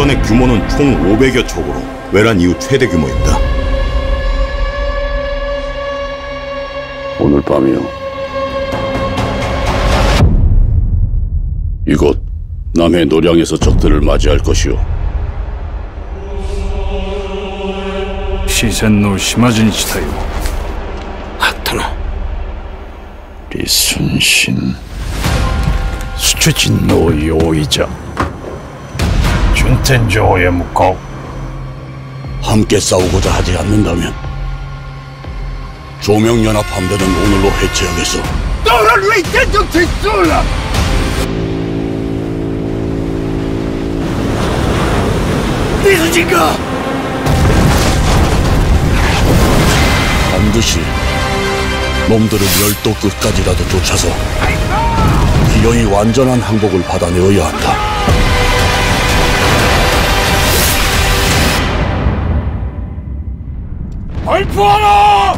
집단의 규모는 총 500여 척으로 외란 이후 최대 규모입니다. 오늘 밤이요. 이곳 남해 노량에서 적들을 맞이할 것이오. 시센노 시마진시타요. 하타나 리순신 수추진노 요이자. 준텐조에 묵고 함께 싸우고자 하지 않는다면 조명연합 함대는 오늘로 해체하겠어. 리순신가 반드시 놈들을 열도 끝까지라도 쫓아서 기어이 완전한 항복을 받아내어야 한다. I'm Prana!